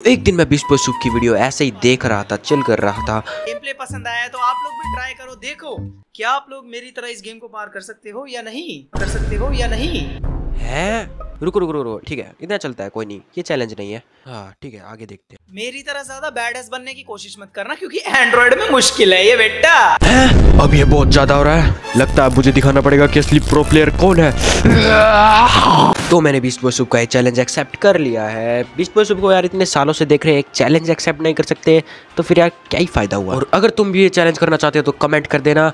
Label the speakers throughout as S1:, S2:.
S1: एक दिन मैं बिस्पो सुख की वीडियो ऐसे ही देख रहा था चिल कर रहा था।
S2: गेम प्ले पसंद आया तो आप लोग भी ट्राई करो देखो। क्या आप लोग मेरी तरह इस गेम को पार कर सकते हो या नहीं? कर सकते हो या नहीं?
S1: है? रुको रुको रुको ठीक है इतना चलता है कोई नहीं ये चैलेंज नहीं है। हाँ ठीक है आगे देखते हैं।
S2: मेरी तरह ज़्यादा बैड एस बनने की कोशिश मत करना क्योंकि एंड्रॉइड में मुश्किल है ये बेटा।
S1: है? अब ये बहुत ज़्यादा हो रहा है। लगता है मुझे दिखाना पड़ेगा कि असली प्रो प्लेयर कौन है। तो मैंने बीस्ट बॉय का चैलेंज एक्सेप्ट कर लिया है। बीस्ट बॉय को यार इतने सालों से देख रहे हैं एक चैलेंज एक्सेप्ट नहीं कर सकते। तो फिर यार क्या ही फ़ायदा हुआ? और अगर तुम भी ये चैलेंज करना चाहते हो तो कमेंट कर देना।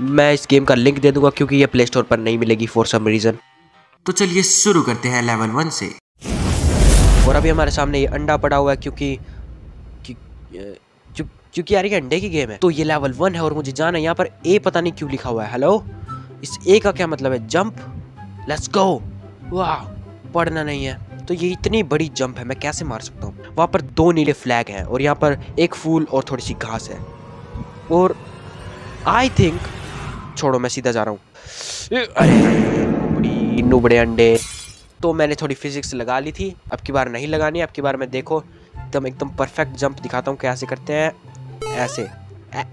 S1: मैं इस गेम का लिंक दे दूँगा क्योंकि ये प्ले स्टोर पर नहीं मिलेगी फॉर सम रीज़न तो चलिए शुरू करते हैं लेवल वन से। और अभी हमारे सामने ये अंडा पड़ा हुआ है क्योंकि क्योंकि यार ये अंडे की गेम है। तो ये लेवल वन है और मुझे जाना यहाँ पर ए पता नहीं क्यों लिखा हुआ है। हेलो इस ए का क्या मतलब है? जंप लेट्स गो वाह पढ़ना नहीं है। तो ये इतनी बड़ी जंप है, मैं कैसे मार सकता हूँ? वहाँ पर दो नीले फ्लैग हैं और यहाँ पर एक फूल और थोड़ी सी घास है। और आई थिंक छोड़ो, मैं सीधा जा रहा हूँ। अरे, बड़े अंडे। तो मैंने थोड़ी फिजिक्स लगा ली थी। अब की बार नहीं लगानी, अब की बार मैं देखो एकदम एकदम परफेक्ट जंप दिखाता हूँ कैसे करते हैं। ऐसे।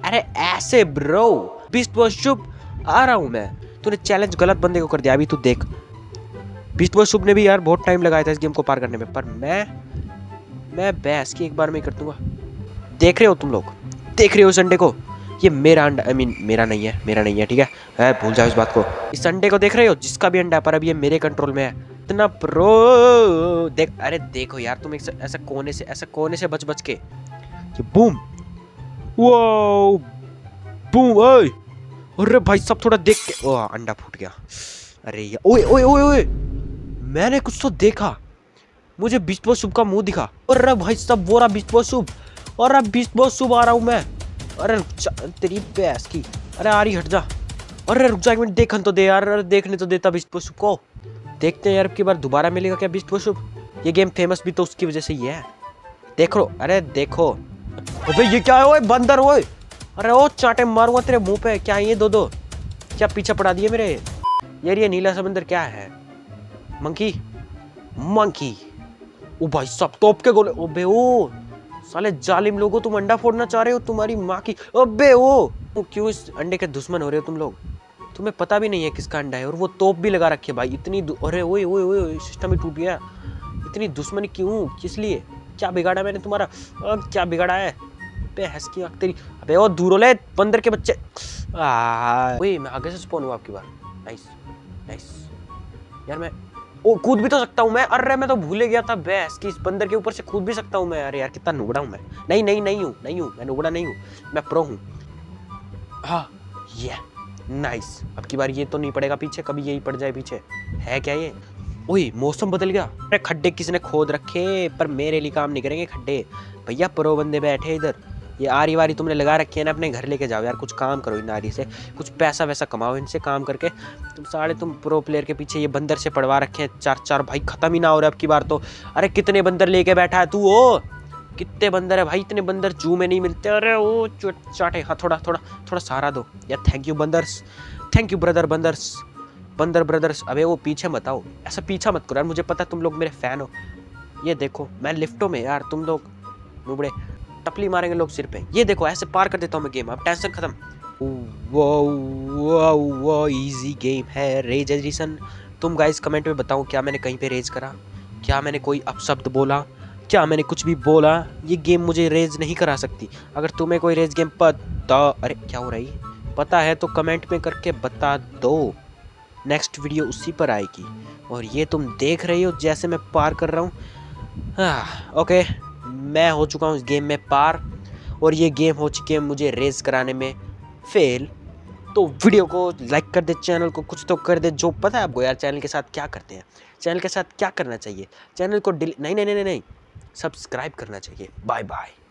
S1: अरे ऐसे ब्रो बीस्ट बहुत शुभ, आ रहा हूँ मैं। तूने चैलेंज गलत बंदे को कर दिया, अभी तू देख। बीस्ट बहुत शुभ ने भी यार बहुत टाइम लगाया था इस गेम को पार करने में, पर मैं मैं बैस की एक बार में कर दूँगा। देख रहे हो तुम लोग? देख रहे हो संडे को? ये मेरा अंडा आई मीन मेरा नहीं है, मेरा नहीं है, ठीक है? है भूल जाओ इस बात को। इस संडे को देख रहे हो? जिसका भी अंडा पर अब ये मेरे कंट्रोल में है। इतना प्रो देख, अरे देखो यार, तुम ऐसा कोने से, ऐसा कोने से बच बच के बूम वो बूम ओए अरे भाई, सब थोड़ा देख के, ओ, अंडा फूट गया। अरे यार ओए ओए ओए ओए, मैंने कुछ तो देखा। मुझे बीच बहुत शुभ का मुँह दिखा। अरे भाई, सब वो रहा बीच बहुत शुभ। और अब बहुत शुभ आ रहा हूँ मैं। अरे तेरी भैंस की। अरे आ रही, हट जा। अरे रुक जा, एक मिनट, देखन तो दे यार, अरे देखने तो देता बिस्ट पशु को। देखते हैं यार की बार दोबारा मिलेगा क्या बिस्ट पशु ये गेम फ़ेमस भी तो उसकी वजह से ही है। देखो, अरे देखो। अबे, ये क्या है ओए? बंदर ओए। अरे ओ, चाटे मारूँगा तेरे मुँह पे। क्या है ये दो दो क्या पीछे पड़ा दिए मेरे? यार, ये नीला समंदर क्या है? मंकी? मंकी। ओ भाई सब तोप के गोले। ओबे ओ, साले जालिम लोगों, तुम अंडा फोड़ना चाह रहे हो? तुम्हारी माँ की। अबे वो क्यों इस अंडे के दुश्मन हो रहे हो तुम लोग? तुम्हें पता भी नहीं है किसका अंडा है, और वो तोप भी लगा रखी है भाई, इतनी अरे ओए ओए ओए सिस्टम ही टूट गया। इतनी दुश्मनी क्यों? किस लिए? क्या बिगाड़ा मैंने तुम्हारा? अब क्या बिगाड़ा है? पे हंस की तेरी। अबे ओ दूर ले, बंदर के बच्चे। ओए, मैं आगे से स्पॉन हुआ आपकी बार। नाइस नाइस यार मैं, ओ, कूद भी तो सकता हूँ मैं। अरे मैं तो भूले गया था भैंस कि। इस बंदर के ऊपर से कूद भी सकता हूँ मैं। अरे यार, कितना नुबड़ा हूँ मैं। नहीं नहीं नहीं हूँ नहीं हूँ, मैं नुबड़ा नहीं हूँ। मैं प्रो हूँ। हाँ ये नाइस अब की बार ये तो नहीं पड़ेगा पीछे, कभी यही पड़ जाए पीछे। है क्या ये? ओए, मौसम बदल गया। अरे, खड्डे किसने खोद रखे? पर मेरे लिए काम नहीं करेंगे खड्डे। भैया, प्रो बंदे बैठे इधर। ये आरी वारी तुमने लगा रखी है ना, अपने घर लेके जाओ यार। कुछ काम करो इन आरी से। कुछ पैसा वैसा कमाओ इनसे काम करके। तुम सारे, तुम प्रो प्लेयर के पीछे ये बंदर से पड़वा रखे हैं। चार चार भाई ख़त्म ही ना हो रहे अब की बार तो। अरे, कितने बंदर लेके बैठा है तू, ओ! कितने बंदर है भाई, इतने बंदर जू में नहीं मिलते। अरे ओ चाटे हाँ थोड़ा थोड़ा थोड़ा सहारा दो। यार थैंक यू बंदर्स थैंक यू ब्रदर बंदर्स बंदर ब्रदर्स अबे वो पीछे मत आओ। ऐसा पीछा मत करो यार, मुझे पता तुम लोग मेरे फ़ैन हो। ये देखो, मैं लिफ्टों में यार, तुम लोग नुबड़े टपली मारेंगे लोग सिर पे। ये देखो, ऐसे पार कर देता हूँ मैं गेम अब टेंशन खत्म। वो वो वो इजी गेम है। रेज एडिशन तुम गाइस कमेंट में बताओ, क्या मैंने कहीं पे रेज करा? क्या मैंने कोई अपशब्द बोला? क्या मैंने कुछ भी बोला? ये गेम मुझे रेज नहीं करा सकती। अगर तुम्हें कोई रेज गेम पता अरे, क्या हो रही पता है तो कमेंट में करके बता दो। नेक्स्ट वीडियो उसी पर आएगी। और ये तुम देख रही हो जैसे मैं पार कर रहा हूँ। ओके मैं हो चुका हूँ इस गेम में पार। और ये गेम हो चुकी है मुझे रेस कराने में फेल तो वीडियो को लाइक कर दे चैनल को कुछ तो कर दे। जो पता है आपको यार चैनल के साथ क्या करते हैं? चैनल के साथ क्या करना चाहिए? चैनल को डिली नहीं नहीं नहीं नहीं। सब्सक्राइब करना चाहिए। Bye bye.